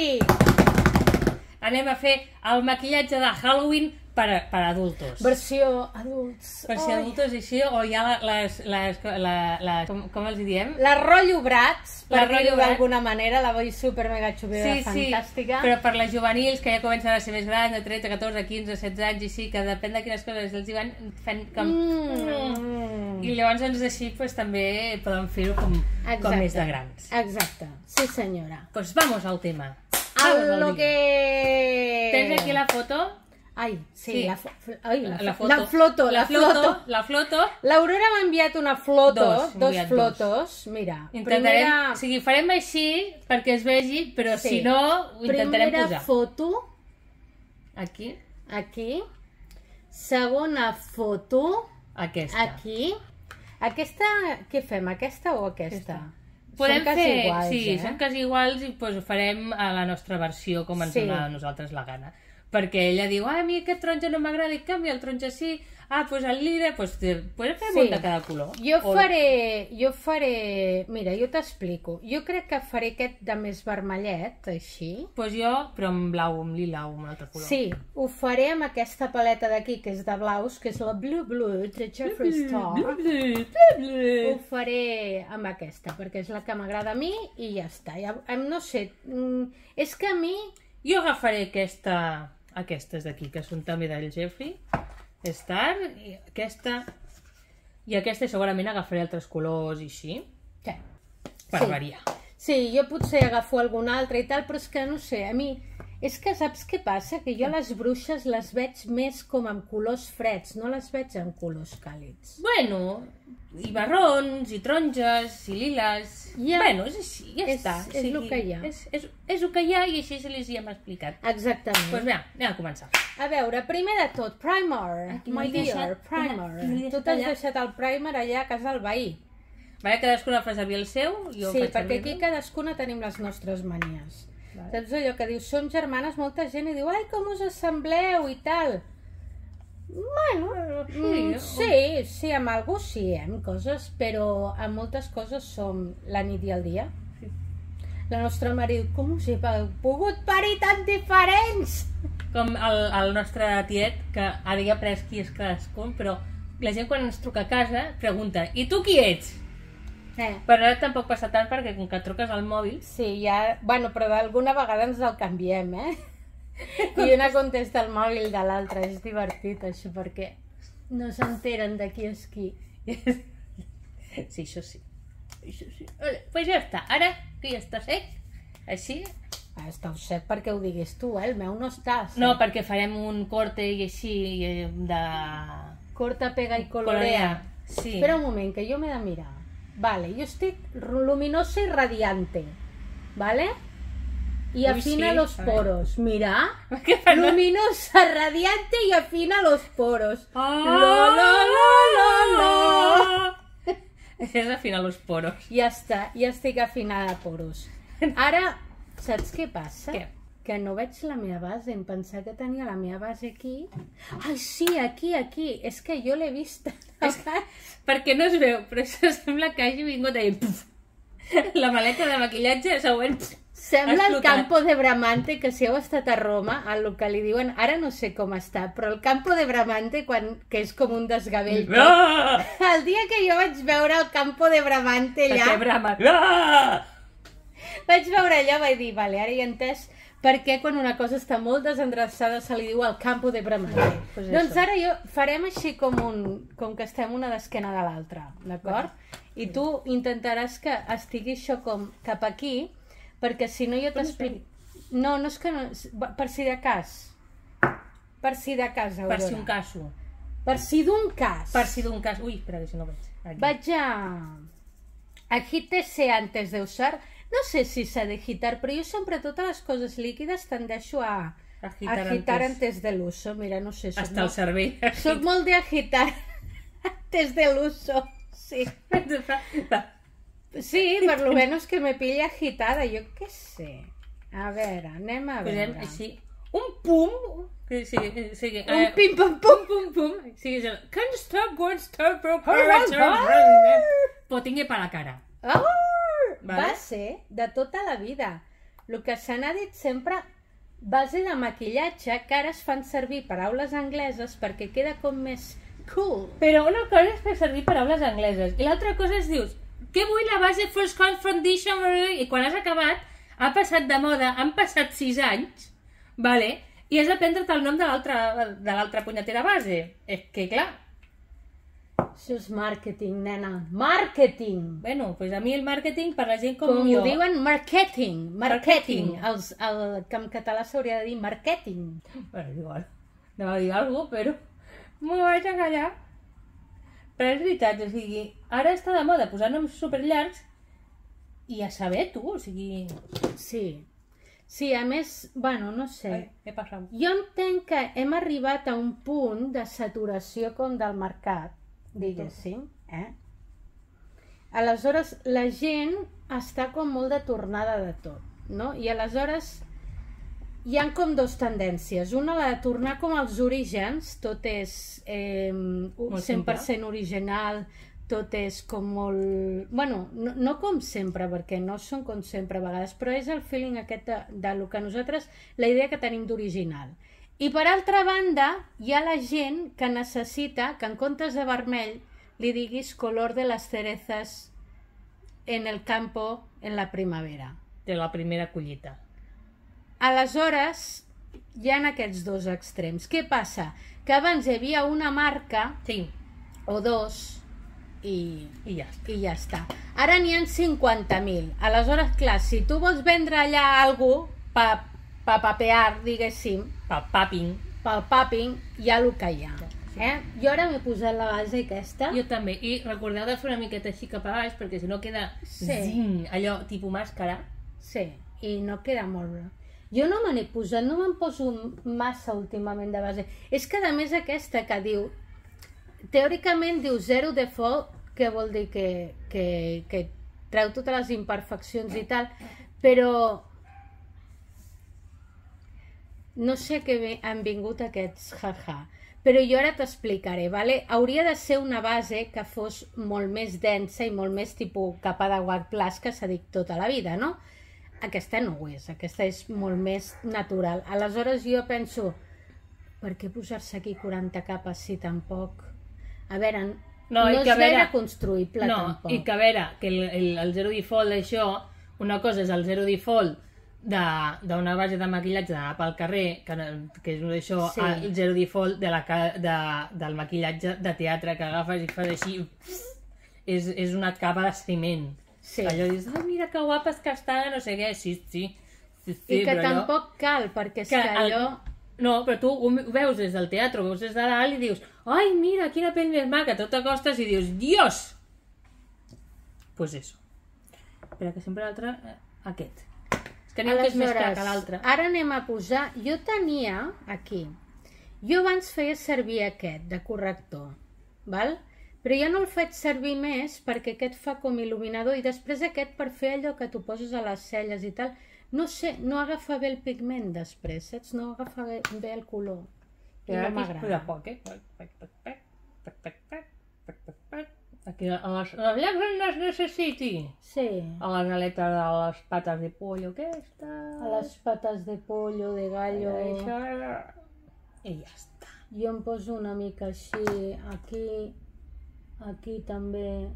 aquí. Anem a fer el maquillatge de Halloween per, a- per a adultos. Versió adults. Per ser Ai. adultos així, o hi ha les... les, la, la, com, com els diem? La rotllo brats, per dir-ho d'alguna manera, la vull super mega xupida fantàstica. però per les juvenils, que ja comencen a ser més grans, de 13, 14, 15, 16 anys, i sí, que depèn de quines coses els hi van fent com... Mm. I llavors, doncs, així, pues, també podem fer-ho com, com més de grans. Exacte, sí senyora. Pues vamos al tema. A al lo que... Tens aquí la foto? Ai, sí, Sí. La, fo... Ai, la, La fo- foto. La floto, la, floto. La floto. L'Aurora m'ha enviat una floto, Dos, dos, flotos. Mira, Intentarem, primera, o sigui, farem així perquè es vegi, però Sí. si no, ho intentarem primera posar. foto, Aquí, aquí. Segona foto, aquesta. aquí. Aquesta, què fem, aquesta o aquesta? Podem Són quasi fer, iguals, sí, eh? són quasi iguals i pues, ho farem a la nostra versió com ens Sí. dona a nosaltres la gana. Perquè ella diu, ah, a mi aquest taronja no m'agrada, i en canvi el taronja sí, ah, pues el lila, pues, pues fem Sí. un de cada color. Jo O- faré, jo faré... Mira, jo t'explico. Jo crec que faré aquest de més vermellet, així. Pues jo, però en blau, en lila o en un altre color. Sí, ho faré amb aquesta paleta d'aquí, que és de blaus, que és la Blue Blue de Jeffree Star. Blu, blu, blu, blu. Ho faré amb aquesta, perquè és la que m'agrada a mi i ja està. Ja, no sé, mm, és que a mi... Jo agafaré aquesta, aquestes d'aquí, que són també del Jeffrey Star, i aquesta... I aquesta segurament agafaré altres colors i així, Què? per Sí. variar. Sí, jo potser agafo algun altre i tal, però és que no sé, a mi... És que saps què passa? Que jo les bruixes les veig més com amb colors freds, no les veig en colors càlids. Bueno, i marrons, i taronges, i liles... Ja. Bueno, és així, ja És- està. és el que hi ha. És, és, és el que hi ha i així se les hi hem explicat. Exactament. Doncs pues vinga, anem a començar. A veure, primer de tot, primer. Aquí My dear, primer. Tu t'has deixat el primer allà a casa del veí. Vale, cadascuna fa servir el seu, jo sí, perquè aquí meu. cadascuna tenim les nostres manies. Vale. Saps allò que dius, som germanes, molta gent i diu, ai, com us assembleu i tal. Bueno, mm, sí, sí, amb algú sí, eh, amb coses, però amb moltes coses som la nit i el dia. La nostra marit, com us he pogut parir tan diferents? Com el, el nostre tiet, que ara ja ha pres qui és cadascun, però la gent quan ens truca a casa pregunta, i tu qui ets? Eh, Però ara tampoc passa tant perquè com que truques al mòbil... sí, ja... Bueno, però d'alguna vegada ens el canviem, eh? I una contesta al mòbil de l'altra. És divertit, això, perquè no s'enteren de qui és qui. Sí, això sí. Això sí. Vale, pues ja està. Ara que ja està sec, així... Ah, està sec perquè ho diguis tu, eh? El meu no està sec. No, perquè farem un corte i així eh, de... Corta, pega i colorea. Sí. Espera un moment, que jo m'he de mirar. Vale, jo estic luminosa y radiante, ¿vale? Y Uy, afina sí, los poros. Mira. Luminosa, radiante y afina los poros. Ah, Lo, lo, lo, lo, lo. Això és afinar els poros. Ja està, ja estic afinada a poros. Ara, saps què passa? Què? Que no veig la meva base, em pensava que tenia la meva base aquí. Ai, sí, aquí, aquí. És que jo l'he vist. Perquè no es veu, però sembla que hagi vingut a dir... La maleta de maquillatge següent... Puf. Sembla el. Campo de Bramante, que si heu estat a Roma, el que li diuen, ara no sé com està, però el Campo de Bramante, quan, que és com un desgavell. Ah! El dia que jo vaig veure el Campo de Bramante allà, brama. Ah! vaig veure allò, vaig dir, vale, ara he entès per què quan una cosa està molt desendreçada se li diu el Campo de Bramante. Pues doncs això. ara jo farem així com, un, com que estem una d'esquena de l'altra, d'acord? I tu intentaràs que estigui això com cap aquí, perquè si no jo t'explico... No, no és que no... Per si de cas. Per si de cas, Aurora. Per si un caso. Per si d'un cas. Per si d'un cas... Ui, espera, que si no veig. Aquí. Vaig a... Agítese antes de usar. No sé si s'ha d'agitar, però jo sempre totes les coses líquides tendeixo a Agitar agitar antes. antes de l'uso. Mira, no sé, soc, Hasta el molt, cervell. soc molt de agitar antes de l'uso. Sí. Sí, per lo menos que me pille agitada, jo què sé. A veure, anem a Posem veure. així un pum que sigui, sigui, Un eh, pim pam pum. pum pum pum sigui això, can't stop, won't stop, broke però tingui per la cara Oh, Vale. Va ser de tota la vida. el que se n'ha dit sempre base de maquillatge que ara es fan servir paraules angleses perquè queda com més cool. Però una cosa és fer servir paraules angleses i l'altra cosa és dius què vull la base First Coat Foundation i quan has acabat ha passat de moda, han passat 6 anys, vale? i has de prendre't el nom de l'altra punyetera base. És que, clar, Això és màrqueting, nena. Màrqueting! bueno, pues a mi el màrqueting per la gent com, Com jo... ho diuen, marketing. Marketing. Marketing. Els, el, que en català s'hauria de dir marketing. Bueno, igual. Anava a dir alguna cosa, però m'ho vaig a callar. Però és veritat, o sigui, ara està de moda posar noms superllargs i a saber tu, o sigui... Sí. Sí, a més, bueno, no sé. Ai, he passat. Jo entenc que hem arribat a un punt de saturació com del mercat, diguéssim, eh? Aleshores, la gent està com molt de tornada de tot, no? I aleshores hi han com dos tendències. Una, la de tornar com als orígens, tot és eh, 100% original, tot és com molt... bueno, no, no com sempre, perquè no són com sempre a vegades, però és el feeling aquest de, de lo que nosaltres, la idea que tenim d'original. I per altra banda, hi ha la gent que necessita que en comptes de vermell li diguis color de les cerezas en el campo en la primavera. De la primera collita. Aleshores, hi ha aquests dos extrems. Què passa? Que abans hi havia una marca Sí, o dos i, i ja està. i ja està. Ara n'hi ha 50.000. Aleshores, clar, si tu vols vendre allà algú pa, pa papear, diguéssim, Pel papping. pel papping, hi ha el que hi ha. Eh? Jo ara m'he posat la base aquesta. Jo també. I recordeu de fer una miqueta així cap a baix, perquè si no queda Sí. zing, allò tipus màscara. Sí, i no queda molt bé. Jo no me n'he posat, no me'n poso massa últimament de base. És que a més aquesta que diu, teòricament diu zero default, que vol dir que, que, que treu totes les imperfeccions i tal, però no sé què han vingut aquests jaja. Però jo ara t'explicaré, vale? Hauria de ser una base que fos molt més densa i molt més tipus capa de guac plas que s'ha dit tota la vida, no? Aquesta no ho és, aquesta és molt més natural. Aleshores jo penso, per què posar-se aquí 40 capes si tampoc... A veure, no, No, és que a veure- gaire construïble no, tampoc. i que a veure, que el, el, el zero default d'això, una cosa és el zero default de- d'una base de maquillatge d'anar pel carrer, que, que és això, Sí. el zero default de la, de, del maquillatge de teatre que agafes i fas així... És, és una capa de ciment. Sí. Allò dius, ai, mira que guapes que estan, no sé què, sí, sí. sí, sí I que però allò- tampoc cal, perquè és que que, el- allò... No, però tu ho veus des del teatre, ho veus des de dalt i dius ai, mira, quina pell més maca, tot t'acostes i dius, Dios! Pues eso. Però que sempre l'altre, eh, aquest. És que un que és més clar que l'altre. ara anem a posar... Jo tenia aquí... Jo abans feia servir aquest, de corrector, val? Però jo no el faig servir més perquè aquest fa com il·luminador i després aquest per fer allò que tu poses a les celles i tal. No sé, no agafa bé el pigment després, saps? No agafa bé, bé el color. I no m'agrada. Aquí a les, les llacs on les necessiti. Sí. A les aletes de les pates de pollo aquesta. A les pates de pollo, de gallo. Això... Eh? I ja està. Jo em poso una mica així, aquí, aquí també.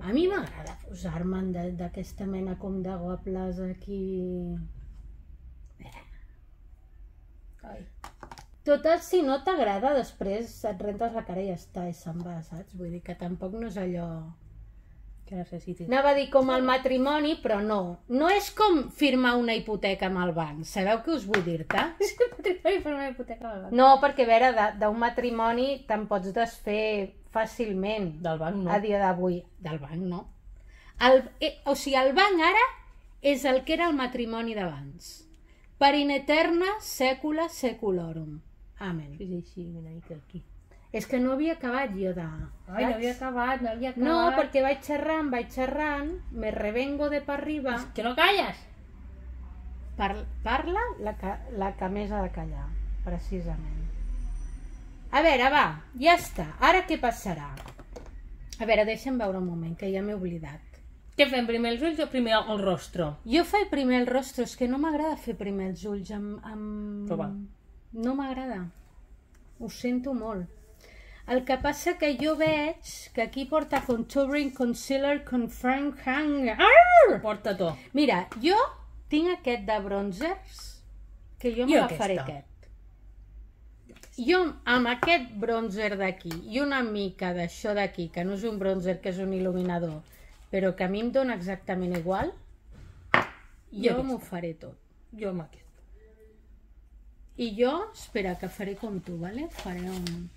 A mi m'agrada posar-me'n de- d'aquesta mena com d'aigua plasa aquí. Ai. Total, si no t'agrada, després et rentes la cara i ja està, i se'n va, saps? Vull dir que tampoc no és allò... Que necessitis. Anava a dir com el matrimoni, però no. No és com firmar una hipoteca amb el banc. Sabeu què us vull dir-te? Matrimoni per una hipoteca del banc. No, perquè a veure, de- d'un matrimoni te'n pots desfer fàcilment. Del banc no. a dia d'avui. Del banc, no. El, eh, o sigui, el banc ara és el que era el matrimoni d'abans. Per in eterna secula seculorum. Amen. És així, una mica aquí. És que no havia acabat jo de... Ai, no havia acabat, no havia acabat. No, perquè vaig xerrant, vaig xerrant, me revengo de per arriba, Que no calles! par parla la que, la que més ha de callar, precisament. A veure, va, ja està. Ara què passarà? A veure, deixa'm veure un moment, que ja m'he oblidat. Què fem, primer els ulls o primer el rostro? Jo faig primer el rostre, és que no m'agrada fer primer els ulls amb... amb... Però va. No m'agrada. Ho sento molt. El que passa que jo veig que aquí porta Contouring Concealer Confirm Hang... Arr! Porta to. Mira, jo tinc aquest de bronzers, que jo m'agafaré aquesta. aquest. Jo amb aquest bronzer d'aquí i una mica d'això d'aquí, que no és un bronzer, que és un il·luminador, però que a mi em dona exactament igual, jo m'ho faré tot. Jo amb aquest. I jo, espera, que faré com tu, vale? Faré un...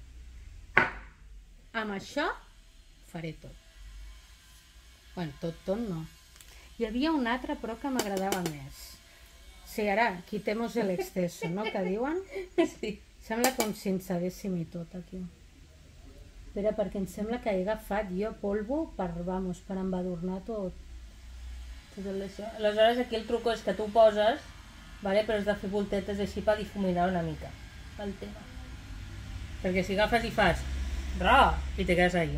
Amb això faré tot. Bueno, tot, tot no. Hi havia un altre, però que m'agradava més. Sí, ara, quitemos el exceso, no? Que diuen? Sí. Sembla com si en sabéssim i tot, aquí. Espera, perquè em sembla que he agafat jo polvo per, vamos, per embadurnar tot. Tot el d'això. Aleshores aquí el truco és que tu poses, vale? però has de fer voltetes així per difuminar una mica el tema. Perquè si agafes i fas ra i te quedes ahí.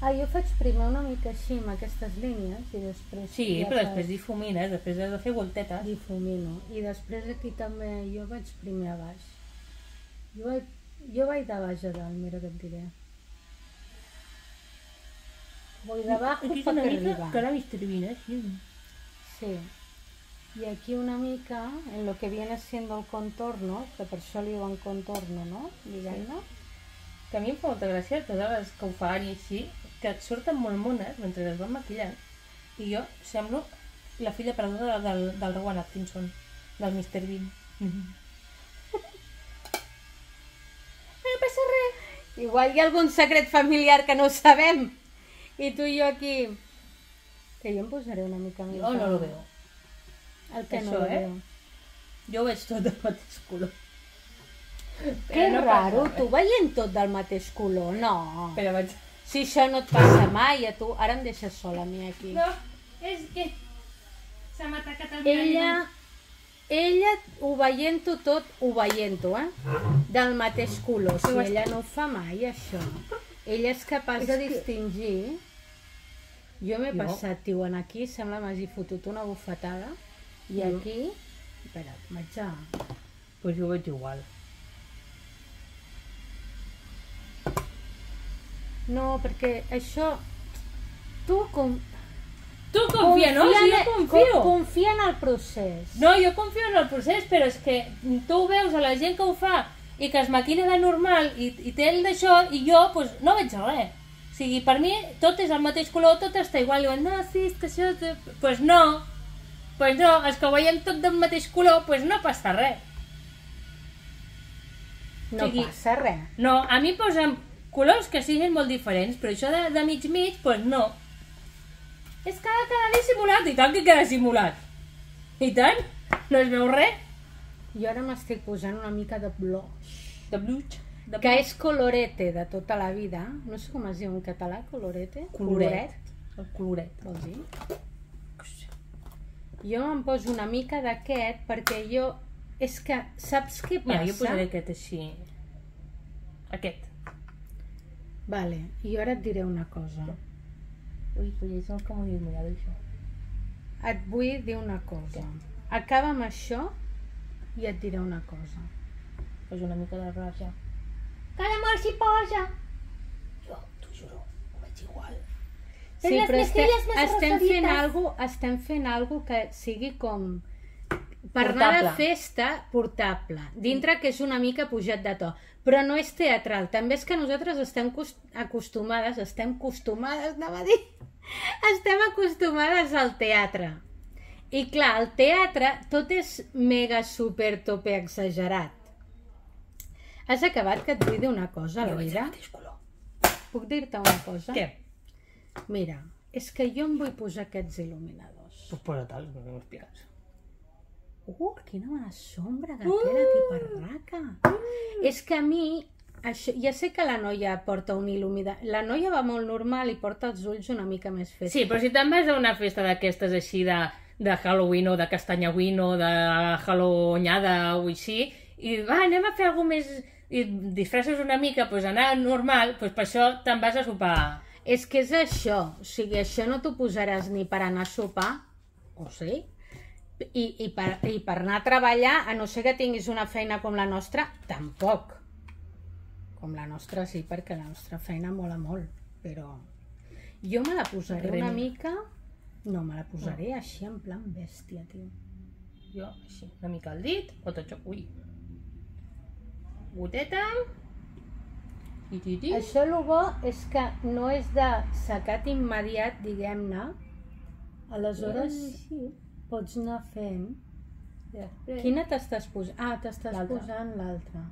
Ah, jo faig primer una mica així amb aquestes línies i després... Sí, ja però després difumines, després has de fer voltetes. difumino. I després aquí també jo vaig primer a baix. Jo vaig, jo vaig de baix a dalt, mira què et diré. Voy de és para una que mica arriba. que ara vist divina, sí. Sí. Y aquí una mica en lo que viene siendo el contorno, que per això li diuen contorno, no? Diguem-ne. Que a mi em fa molta gràcia totes les que ho fan i així, que et surten molt mones mentre es van maquillant. I jo semblo la filla perduda del, del Rowan Atkinson, del Mr. Bean. No passa res. Igual hi ha algun secret familiar que no sabem. I tu i jo aquí... Que jo em posaré una mica més. Jo no lo veo. El que Això, no lo eh? veo. Jo ho veig tot del mateix color. Que no raro, passa tu veient tot del mateix color, no. Però vaig... Si això no et passa mai, a tu ara em deixes sola a mi aquí. No, és que se m'ha tacat el Ella, ella ho veient-ho tot, ho veient-ho, eh? Del mateix color, si ella no ho fa mai, això. Ella és capaç de distingir... Jo m'he passat, tio, en aquí sembla que m'hagi fotut una bufetada i Jo? aquí... Espera, vaig a... Pues jo veig igual. No, perquè això... Tu com... Tu confia, no? Sí, jo confio. co- confia en el procés. No, jo confio en el procés, però és que tu ho veus a la gent que ho fa i que es maquilla de normal i, i té el d'això i jo pues, no veig res. O sigui, per mi tot és el mateix color, tot està igual. Diuen, no, sí, és que això... Doncs pues no. Pues no, els que ho veiem tot del mateix color, pues no passa res. No sigui- passa res. No, a mi posen colors que siguin molt diferents, però això de, de mig-mig, pues no. És que ha de quedar dissimulat, i tant que queda dissimulat. I tant, no es veu res. Jo ara m'estic posant una mica de blush. De bluig. De Que és colorete de tota la vida. No sé com es diu en català, colorete. Coloret. El coloret. Vol dir? Jo em poso una mica d'aquest perquè jo... És que, saps què passa? Mira, jo posaré aquest així. Aquest. Vale, i ara et diré una cosa. Ui, pues és el que m'ho diu mirar d'això. Et vull dir una cosa. Acaba amb això i et diré una cosa. Poso una mica de rosa. Que l'amor s'hi posa! Jo, t'ho juro, ho veig igual. Sí, però mejillas més estem fent, algo, estem fent algo que sigui com per anar de Portable. festa portable, dintre que és una mica pujat de to, però no és teatral. També és que nosaltres estem cos- acostumades, estem acostumades, anava a dir, estem acostumades al teatre. I clar, al teatre tot és mega super tope exagerat. Has acabat que et vull dir una cosa, el Loira? Puc dir-te una cosa? Què? Mira, és que jo em vull posar aquests il·luminadors. Pues posa-te'l, no m'expliques. Uh, quina bona sombra, gatera, uh! tiparraca. Uh! És que a mi, això, ja sé que la noia porta un il·luminador. La noia va molt normal i porta els ulls una mica més fets. Sí, però si te'n vas a una festa d'aquestes així de, de Halloween o de Castanyawin o de Halloweenada o així, i va, anem a fer alguna més... i disfresses una mica, doncs anar normal, doncs per això te'n vas a sopar. És que és això, o sigui, això no t'ho posaràs ni per anar a sopar, o sí? I, i, per, I per anar a treballar, a no ser que tinguis una feina com la nostra, tampoc. Com la nostra sí, perquè la nostra feina mola molt, però... Jo me la posaré Rem. una mica... No, me la posaré així en plan bèstia, tio. Jo, així, una mica al dit, o tot això. Ui. Goteta. I, i, i. Això el bo és que no és de secat immediat, diguem-ne. Aleshores Sí. Pots anar fent. Després. Quina t'estàs posant? Ah, t'estàs posant l'altra.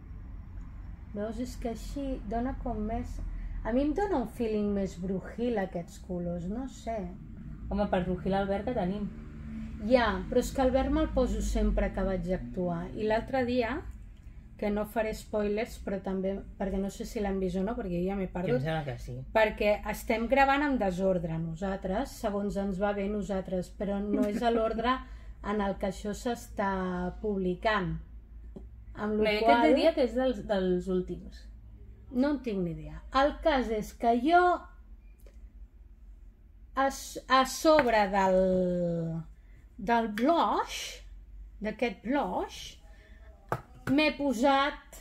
Veus, és que així dona com més... A mi em dona un feeling més brujil aquests colors, no sé. Home, per rugir l'Albert que tenim. Ja, però és que el verd me'l poso sempre que vaig actuar. I l'altre dia, que no faré spoilers, però també, perquè no sé si l'han vist o no, perquè jo ja m'he Que em perdut, sembla que sí. perquè estem gravant amb desordre nosaltres, segons ens va bé nosaltres, però no és a l'ordre en el que això s'està publicant. Amb la qual aquest diria que és dels, dels últims. no en tinc ni idea. El cas és que jo a, a sobre del, del blush, d'aquest blush, m'he posat...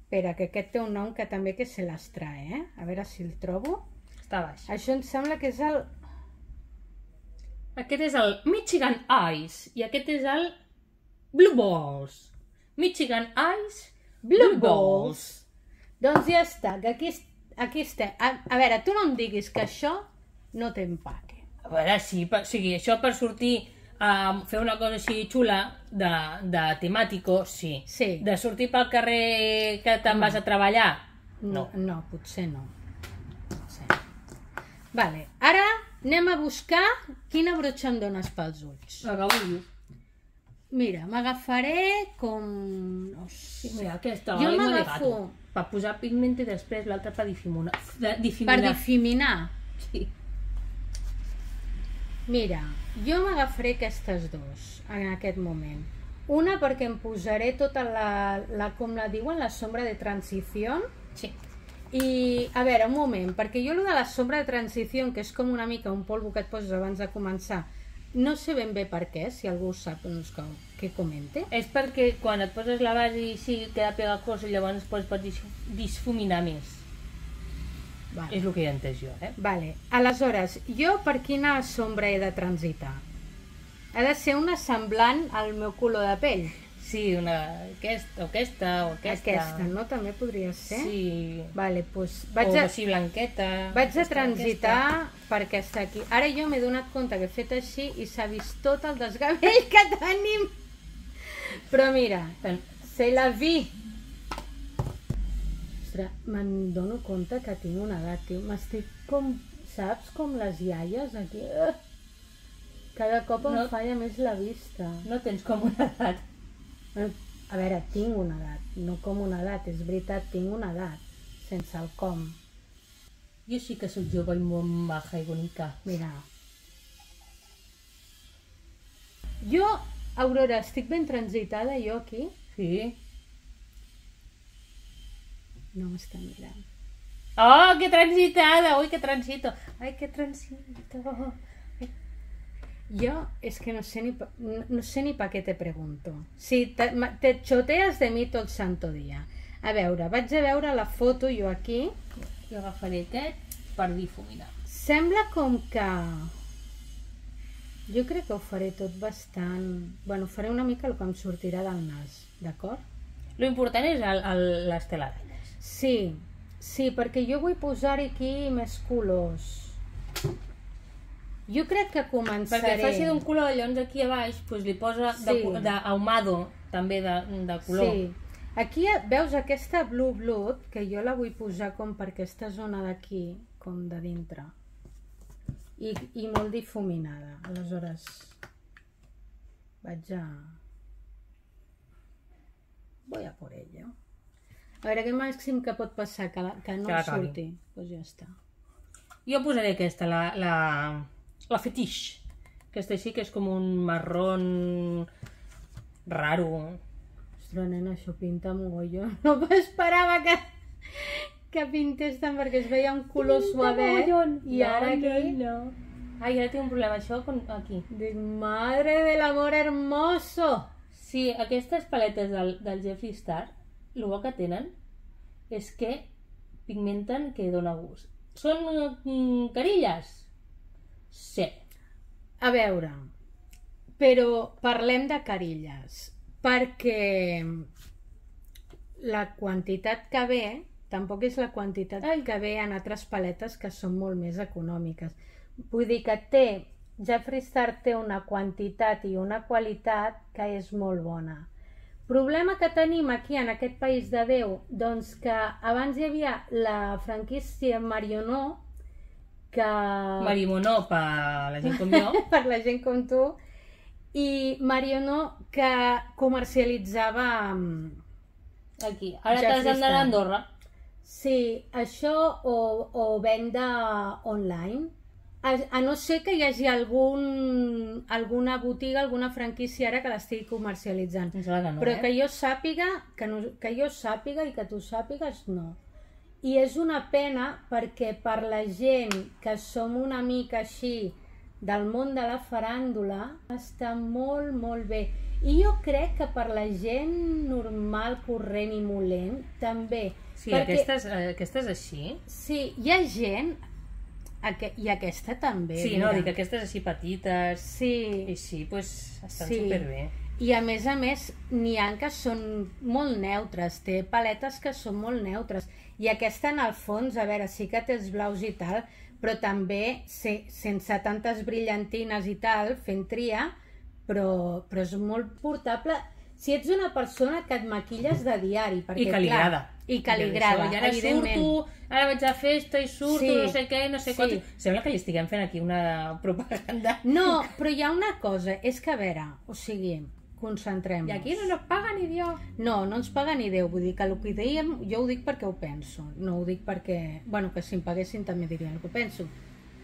Espera, que aquest té un nom que també que se l'extrae, eh? A veure si el trobo. Està baix. Això em sembla que és el... Aquest és el Michigan Ice i aquest és el Blue Balls. Michigan Ice, Blue Balls. Doncs ja està, que aquí, aquí estem. A, a veure, tu no em diguis que això no t'empaque. A veure, sí, per, o sigui, això per sortir a fer una cosa així xula de, de temàtico, sí. Sí. De sortir pel carrer que te'n vas a treballar, No, no, potser no. Potser. Vale, ara anem a buscar quina brotxa em dones pels ulls. Acabo Mira, m'agafaré com... No sé. mira, aquesta, Jo la m'agafo- Legato. Per posar pigment i després l'altra per difuminar. De, Per difuminar. Sí. Mira, jo m'agafaré aquestes dues en aquest moment. Una perquè em posaré tota la, la com la diuen, la sombra de transició. sí. I, a veure, un moment, perquè jo el de la sombra de transició, que és com una mica un polvo que et poses abans de començar, no sé ben bé per què, si algú sap, doncs que, que comente. És perquè quan et poses la base i sí, queda pegajosa llavors pots, pots dis- difuminar més. Vale. És el que he entès jo, eh? vale. Aleshores, jo per quina sombra he de transitar? Ha de ser una semblant al meu color de pell. Sí, una... Aquesta, o aquesta, o aquesta. Aquesta, no? També podria ser? Sí. Vale, doncs o vaig a, així blanqueta. vaig a aquesta, transitar per aquesta aquí. Ara jo m'he donat compte que he fet així i s'ha vist tot el desgavell que tenim. Però mira, aquesta. se la vi. Me'n dono compte que tinc una edat, tio. M'estic com, saps, com les iaies aquí. Cada cop em No. falla més la vista. No tens com una edat. Eh, A veure, tinc una edat, no com una edat, és veritat, tinc una edat, sense el com. Jo sí que sóc jove i molt maja i bonica. Mira. Jo, Aurora, estic ben transitada, jo aquí? Sí. No m'està mirant. Oh, que transitada! Ui, que transito! Ai, que transito! Yo es que no sé ni pa, no, sé ni pa què te pregunto. Si te, te xotees de mi tot santo dia. A veure, vaig a veure la foto jo aquí. Jo agafaré aquest per difuminar. Sembla com que... Jo crec que ho faré tot bastant... Bueno, faré una mica el que em sortirà del nas, d'acord? Lo important és el, el, les telaranyes. Sí, sí, perquè jo vull posar aquí més colors. Jo crec que començaré... Perquè faci d'un color, llavors aquí a baix pues, li posa Sí. co- de ahumado, també de, de color. Sí. Aquí veus aquesta blue blood, que jo la vull posar com per aquesta zona d'aquí, com de dintre. I, I molt difuminada. Aleshores, vaig a... Voy a por ello. A veure, què màxim que pot passar? Que, la, que no Que surti. Doncs pues ja està. Jo posaré aquesta, la, la, la fetish. Aquesta sí que és com un marrón raro. Ostres, nena, això pinta mogollon. No m'esperava que, que pintés tant perquè es veia un color suavet i ara aquí... No, no. Ai, ara tinc un problema, això con... aquí. Dic, madre del amor hermoso! Sí, aquestes paletes del, del Jeffree Star, el bo que tenen és que pigmenten que dona gust. Són mm, carilles? Sí. A veure, però parlem de carilles, perquè la quantitat que ve tampoc és la quantitat Ai. que ve en altres paletes que són molt més econòmiques. Vull dir que té, Jeffree Star té una quantitat i una qualitat que és molt bona. Problema que tenim aquí en aquest país de Déu, doncs que abans hi havia la franquícia Marionó, que Marimonó per la gent com jo. per la gent com tu, i Marionó que comercialitzava... mm, Aquí. Ara Jeffree t'has d'anar a. Andorra. Sí, això o, o venda online. A, a no ser que hi hagi algun, alguna botiga, alguna franquícia ara que l'estigui comercialitzant. Que no, Però eh? que jo sàpiga, que, no, que jo sàpiga i que tu sàpigues, no. I és una pena perquè per la gent que som una mica així del món de la faràndula està molt, molt bé. I jo crec que per la gent normal, corrent i molent, també. Sí, perquè, aquestes, eh, aquestes així. Sí, hi ha gent, aque, i aquesta també. Sí, no, mira. dic aquestes així petites Sí, i sí, pues, estan Sí. superbé. I a més a més, n'hi ha que són molt neutres, té paletes que són molt neutres. I aquesta en el fons, a veure, sí que té els blaus i tal, però també se, sense tantes brillantines i tal, fent tria, però, però és molt portable si ets una persona que et maquilles de diari. Perquè, I que li clar, agrada. I que li Perquè agrada, això, I ara evidentment. surto, ara vaig a festa i surto, Sí. no sé què, no sé Sí. quant. Sembla que li estiguem fent aquí una propaganda. No, però hi ha una cosa, és que a veure, o sigui, concentrem-nos. I aquí no nos paga ni Dios. No, no ens paga ni Déu, vull dir que el que dèiem, jo ho dic perquè ho penso, no ho dic perquè... Bueno, que si em paguessin també dirien el que penso,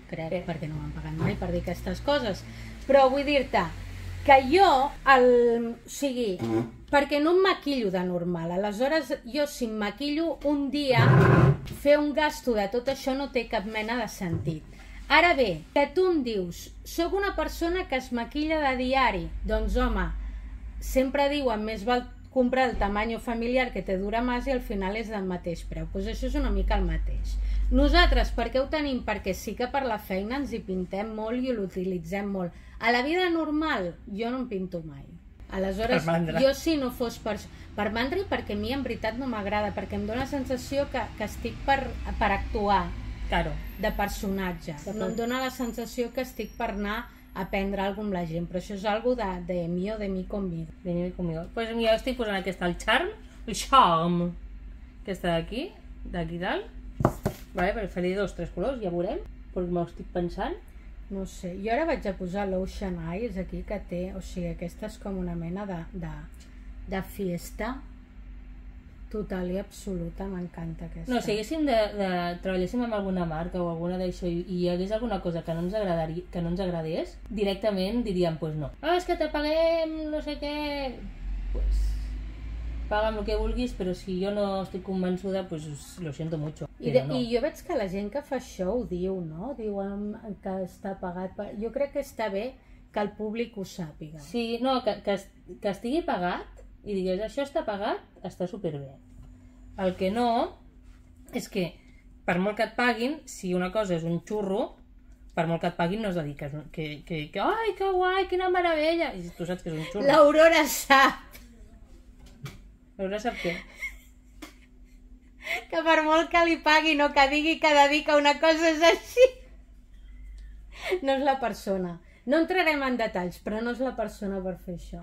crec, Bé. perquè no m'han pagat mai per dir aquestes coses. Però vull dir-te que jo, el... o sigui, perquè no em maquillo de normal, aleshores jo si em maquillo un dia, fer un gasto de tot això no té cap mena de sentit. Ara bé, que tu em dius, sóc una persona que es maquilla de diari, doncs home, sempre diuen més val comprar el tamany familiar que te dura més i al final és del mateix preu. Doncs això és una mica el mateix. Nosaltres, per què ho tenim? Perquè sí que per la feina ens hi pintem molt i l'utilitzem molt. A la vida normal, jo no em pinto mai. Aleshores, Per mandra. jo si no fos per, per mandra i perquè a mi en veritat no m'agrada, perquè em dóna la sensació que, que estic per, per actuar Claro. de personatge. No em dóna la sensació que estic per anar a aprendre alguna amb la gent, però això és algo de, de mi o de mi conmigo. Veniu conmigo. Pues mira, estic posant aquesta, el charm, el charm, aquesta d'aquí, d'aquí dalt. Vale, perquè faré dos, tres colors, ja veurem, perquè m'ho estic pensant. No sé, jo ara vaig a posar l'Ocean Eyes aquí, que té, o sigui, aquesta és com una mena de, de, de fiesta total i absoluta, m'encanta aquesta. No, si haguéssim de, de treballéssim amb alguna marca o alguna d'això i, hi hagués alguna cosa que no ens agradaria, que no ens agradés, directament diríem, pues no. Ah, és que te paguem no sé què... Pues paga'm el que vulguis, però si jo no estic convençuda, pues lo siento mucho. I, de, no. I jo veig que la gent que fa això ho diu, no? Diuen que està pagat per... Jo crec que està bé que el públic ho sàpiga. Sí, no, que, que, que estigui pagat i digues això està pagat, està superbé. El que no és que, per molt que et paguin, si una cosa és un xurro, per molt que et paguin no es dediques que, que, que ai, que guai, quina meravella i tu saps que és un xurro L'Aurora sap L'Aurora sap què? que per molt que li paguin o que digui que dedica una cosa és així. No és la persona. No entrarem en detalls, però no és la persona per fer això.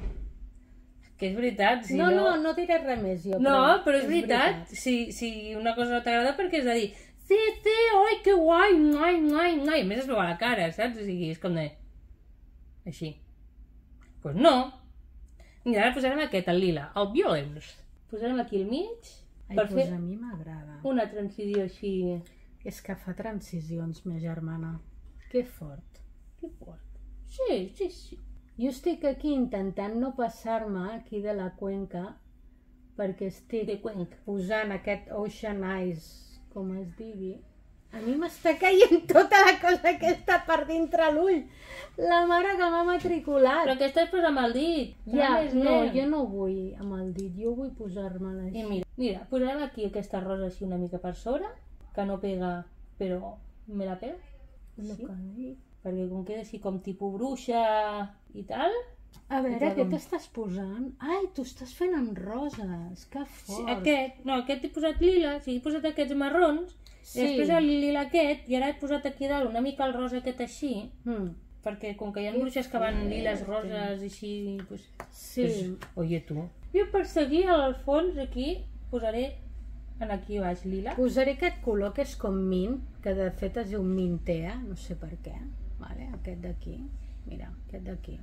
que és veritat si no, no, no diré res més jo. no, però és veritat, Si, si una cosa no t'agrada perquè és de dir sí, sí, oi, que guai, guai, guai, guai a més es veu a la cara, saps? O sigui, és com de així pues no mira, ara posarem aquest, el lila, el violence posarem aquí al mig Ai, per doncs fer a mi m'agrada. una transició així És que fa transicions, ma germana. Que fort. que fort sí, sí, sí Jo estic aquí intentant no passar-me aquí de la cuenca perquè estic de cuenca posant aquest Ocean Eyes com es digui, a mi m'està caient tota la cosa que està per dintre l'ull. La mare que m'ha matriculat. Però que estàs posant amb el dit. Ja, no, jo no vull amb el dit, jo vull posar-me-la I així. mira, mira, posarem aquí aquesta rosa així una mica per sobre, que no pega, però me la pega. El Sí. dic. Perquè com queda així com tipus bruixa i tal... A veure, què t'estàs posant? Ai, tu estàs fent amb roses, que Sí, fort. aquest, no, aquest he posat lila, sigui, he posat aquests marrons, Sí. i després el lila aquest, i ara he posat aquí dalt una mica el rosa aquest així, Mm. perquè com que hi ha bruixes que van liles, roses així, pues, Sí, pues, oye tu. Jo per seguir al fons aquí posaré en aquí baix lila. posaré aquest color que és com mint, que de fet es diu mintea, no sé per què. Vale, aquest d'aquí, mira, aquest d'aquí.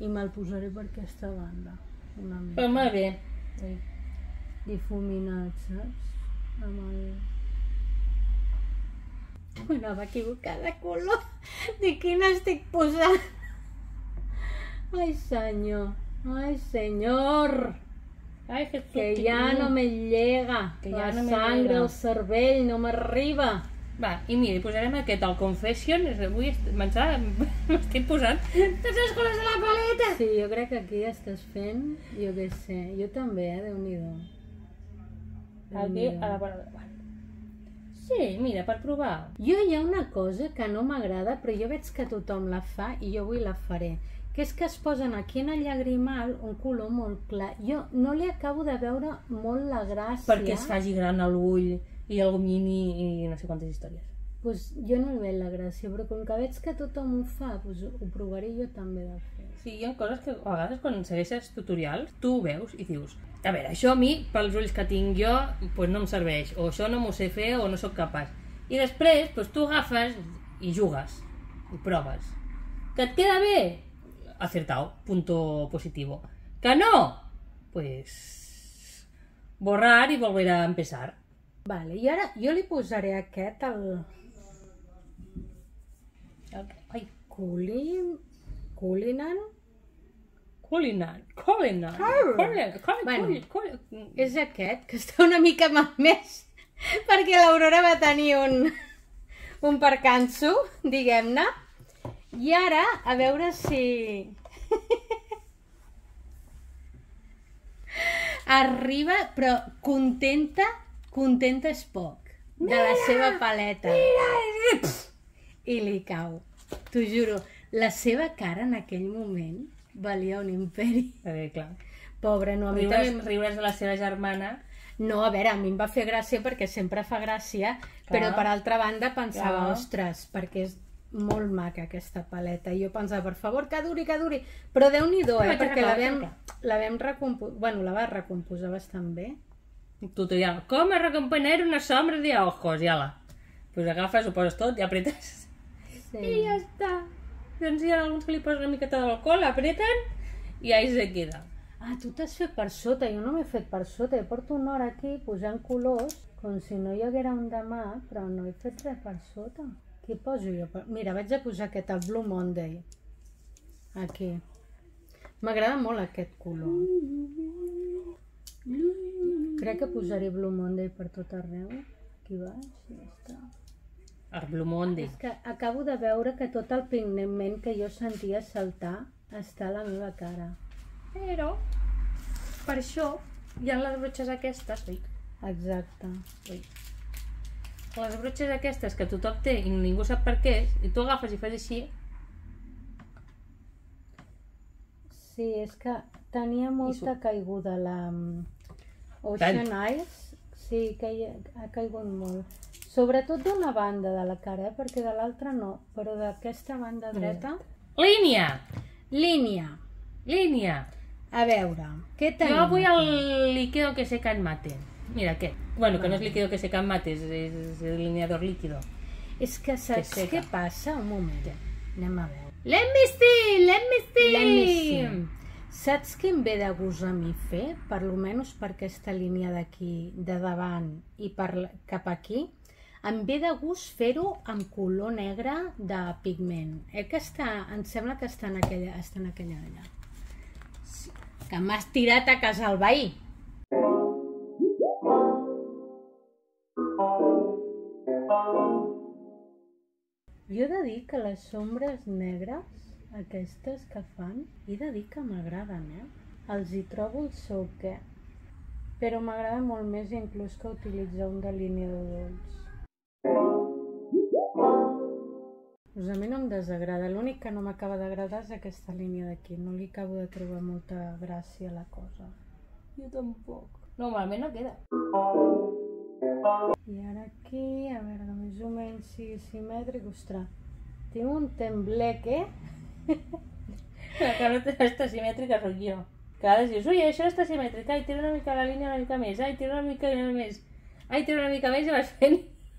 I me'l posaré per aquesta banda, una mica. Molt bé. difuminat, saps? Amb el... Bueno, va equivocar de color. De quin estic posant? Ai, senyor. Ai, senyor. Ai, que, Que ja no me llega. Que La ja no me sangre llega. al cervell no m'arriba. Va, i mira, posarem aquest, el Confession, avui m'estic posant totes les coses de la paleta. Sí, jo crec que aquí estàs fent, jo què sé, jo també, eh, Déu-n'hi-do. Aquí, a la part de davant. Sí, mira, per provar. Jo hi ha una cosa que no m'agrada, però jo veig que tothom la fa i jo avui la faré, que és que es posen aquí en el llagrimal un color molt clar. Jo no li acabo de veure molt la gràcia. Perquè es faci gran l'ull i el mini i no sé quantes històries. Pues jo no li veig la gràcia, però com que veig que tothom ho fa, pues ho provaré jo també de fer. Sí, hi ha coses que a vegades quan segueixes tutorials tu ho veus i dius a veure, això a mi, pels ulls que tinc jo, pues no em serveix, o això no m'ho sé fer o no sóc capaç. I després pues, tu agafes i jugues, i proves. Que et queda bé? Acertado, punto positivo. Que no? Pues borrar y volver a empezar. Vale, i ara jo li posaré aquest al Culinar, culinar, culinar, Bueno. culinar, culinar. És aquest, que està una mica malmès, perquè l'Aurora va tenir un, un percanso, diguem-ne. I ara, a veure si... Arriba, però contenta, contenta és poc, de la seva paleta. I li cau. T'ho juro, la seva cara en aquell moment valia un imperi. Eh, clar. Pobra, no, a mi també riures de la seva germana no, a veure, a mi em va fer gràcia perquè sempre fa gràcia, però per altra banda pensava, Clar. ostres, perquè és molt maca aquesta paleta. I jo pensava, per favor, que duri, que duri. Però déu-n'hi-do, eh? Vaig Perquè la vam, clar. la vam recomposar... Bueno, la va recomposar bastant bé. Tutorial. ¿Cómo recomponer una sombra de ojos? I ala. Pues agafes, ho poses tot i apretes. Sí. I ja està. Doncs hi ha alguns que li posen una miqueta d'alcohol, apreten i ahí se queda. Ah, tu t'has fet per sota, jo no m'he fet per sota. Jo porto una hora aquí posant colors com si no hi haguera un demà, però no he fet res per sota. Què poso jo? Mira, vaig a posar aquest, el Blue Monday. Aquí. M'agrada molt aquest color. Crec que posaré Blue Monday per tot arreu. Aquí baix, ja està. El Blue Monday. És que acabo de veure que tot el pigment que jo sentia saltar està a la meva cara. Però, per això, hi ha les brotxes aquestes, ui, Exacte. ui. Les brotxes aquestes que tothom té i ningú sap per què és, i tu agafes i fas així, Sí, és que tenia molta su- caiguda la mm, Ocean Eyes. Sí, que ha caigut molt. Sobretot d'una banda de la cara, eh? perquè de l'altra no, però d'aquesta banda dreta... línia, Línia. línia. A veure, què tenim? Jo vull el líquido que seca en mate. Mira aquest. Bueno, que no és líquido que seca en mate, és, és, és delineador líquido. És que saps Que què passa? Un moment. Anem a veure. Let me see, let me see. Let me see. Saps què em ve de gust a mi fer? Per lo menys per aquesta línia d'aquí, de davant i per cap aquí. Em ve de gust fer-ho amb color negre de pigment. Eh que està, em sembla que està en aquella, està en aquella d'allà. Sí. Que m'has tirat a casa el veí. Jo he de dir que les sombres negres, aquestes que fan, he de dir que m'agraden, eh? Els hi trobo el seu què. Però m'agrada molt més inclús que utilitzar un delineador dolç. Pues a mi no em desagrada, l'únic que no m'acaba d'agradar és aquesta línia d'aquí, no li acabo de trobar molta gràcia a la cosa. Jo tampoc. Normalment no queda. I ara aquí, a veure, que més o menys sigui simètric, ostres, tinc un tembleque. La que no està simètrica sóc jo. Que ara dius, ui, això està simètric, ai, tira una mica la línia una mica més, ai, tira una mica més, ai, tira una mica més i vas fent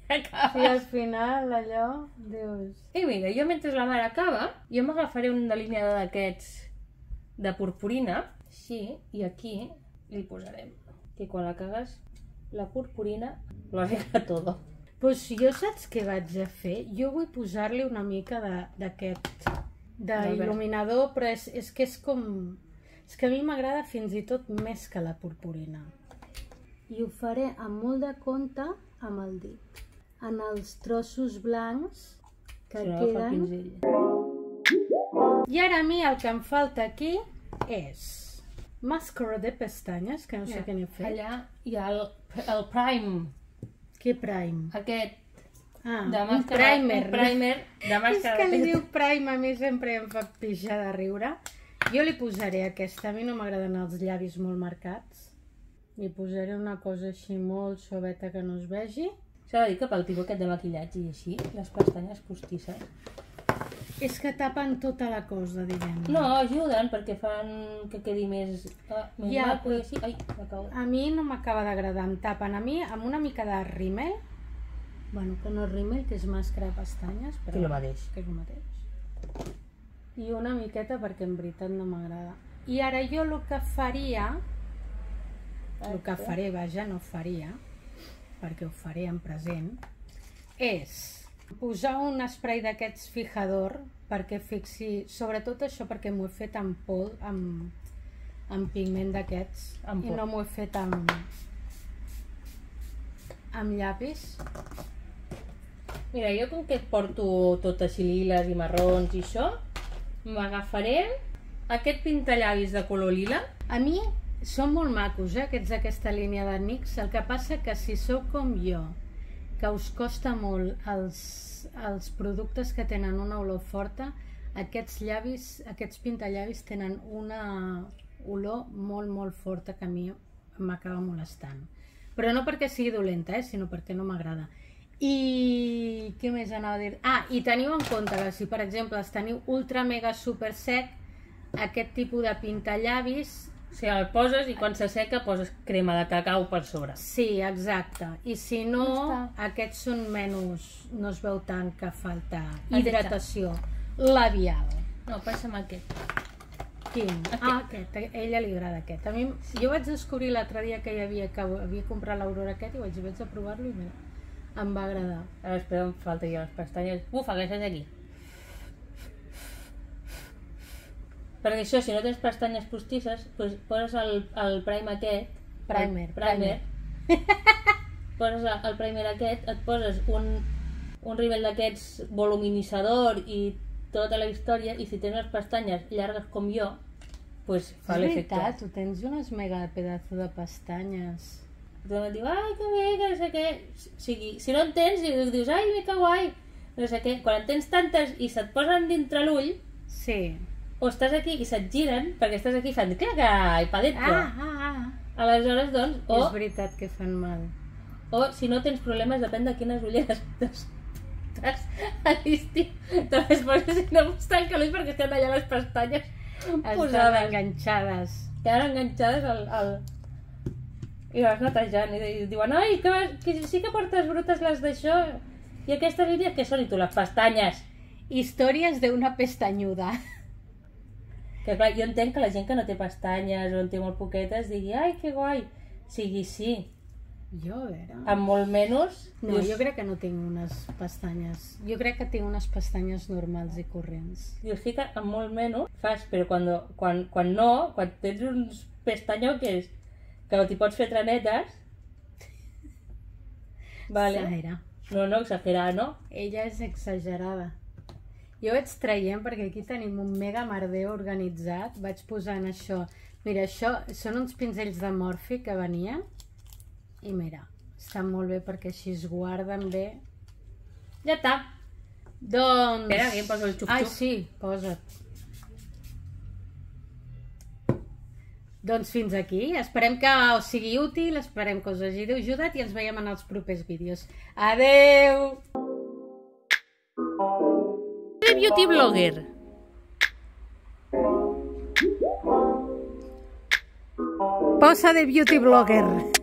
i I acabes. al final allò, dius... I mira, jo mentre la mare acaba, jo m'agafaré un delineador d'aquests de purpurina, així, i aquí li posarem. Que quan la cagues, la purpurina lo arregla todo. Pues jo saps què vaig a fer? Jo vull posar-li una mica d'aquest, d'il·luminador, però és, és que és com... És que a mi m'agrada fins i tot més que la purpurina. I ho faré amb molt de compte amb el dit. En els trossos blancs que el queden... I ara a mi el que em falta aquí és màscara de pestanyes, que no sé què n'he fet. Allà hi ha el, el Prime, Què prime? aquest Ah, de un primer. un primer de És màscara. que li diu prime, a mi sempre em fa pixar de riure. Jo li posaré aquesta, a mi no m'agraden els llavis molt marcats. Li posaré una cosa així molt suaveta que no es vegi. S'ha de dir que pel tipus aquest de maquillatge i així, les pestanyes postisses, És que tapen tota la cosa, diguem. no, ajuden perquè fan que quedi més, ah, més Ja, maco i així. Ai. A mi no m'acaba d'agradar, em tapen. A mi, amb una mica de rímel, bueno, que no és rímel, que és màscara de pestanyes, però... Que lo mateix. Que és el mateix. I una miqueta perquè en veritat no m'agrada. I ara jo el que faria, el que faré, vaja, no faria, perquè ho faré en present, és posar un spray d'aquests fijador perquè fixi, sobretot això perquè m'ho he fet amb pol, amb, amb pigment d'aquests i no m'ho he fet amb amb llapis Mira, jo com que porto tot així liles i marrons i això, m'agafaré aquest pintallavis de color lila. A mi són molt macos, eh, aquests d'aquesta línia NYX. El que passa que si sou com jo, que us costa molt els, els productes que tenen una olor forta, aquests llavis, aquests pintallavis tenen una olor molt, molt forta que a mi m'acaba molestant. Però no perquè sigui dolenta, eh, sinó perquè no m'agrada. I què més anava a dir? Ah, i teniu en compte que si per exemple els teniu ultra mega super sec, aquest tipus de pintallavis O sigui, el poses i quan s'asseca poses crema de cacau per sobre. Sí, exacte. I si no, aquests són menys... No es veu tant que falta Aquest. hidratació labial. No, passa'm aquest. Quin? Ah, aquest. A ella li agrada aquest. A mi, jo vaig descobrir l'altre dia que hi havia, que havia comprat l'Aurora aquest i vaig, vaig a provar-lo i mira, em va agradar. Ara espera, em falta ja les pestanyes. Bufa, que estàs aquí. Perquè això, si no tens pestanyes postisses, doncs poses el, el prime aquest. Primer, El primer. poses el, el primer aquest, et poses un, un rímel d'aquests voluminitzador i tota la història, i si tens les pestanyes llargues com jo, doncs fa és l'efecte. veritat, tu tens unes mega pedazo de pestanyes. Tothom et diu, ai, que bé, que no sé què. O sigui, si no en tens i dius, ai, que guai, no sé què. Quan en tens tantes i se't posen dintre l'ull, Sí. O estàs aquí i se't giren, perquè estàs aquí fent claca i pa dentro. Ah, ah, ah. Aleshores, doncs, o, És veritat que fan mal. o si no tens problemes, depèn de quines ulleres t'has a l'estiu. Te les poses i no pots tancar l'ull perquè estan allà les pestanyes Estan posades. enganxades. Queden enganxades al, al... I vas netejant i, i diuen, ai, que, que sí que portes brutes les d'això i aquestes línies que són? I tu, les pestanyes. Històries d'una pestanyuda. Que clar, jo entenc que la gent que no té pestanyes o en té molt poquetes digui, ai, que guai. Sigui sí, Jo, a veure... amb molt menys... No, dius, jo crec que no tinc unes pestanyes. Jo crec que tinc unes pestanyes normals i corrents. dius, sí que amb molt menys fas, però quan, quan, quan no, quan tens uns pestanyoques que t'hi pots fer trenetes, vale, Zaira. No, no, exagerar, no? Ella és exagerada. Jo vaig traient perquè aquí tenim un mega merder organitzat. Vaig posant això. Mira, això són uns pinzells de morfi que venien. I mira, estan molt bé perquè així es guarden bé. Ja està. Doncs... Espera, que em poso el xup-xup. Ai, sí, posa't. Doncs fins aquí. Esperem que us sigui útil, esperem que us hagi ajudat i ens veiem en els propers vídeos. Adeu! Beauty Blogger. Posa de Beauty Blogger.